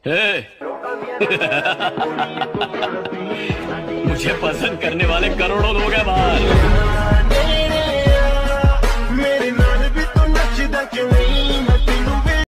मुझे पसंद करने वाले करोड़ों लोग हैं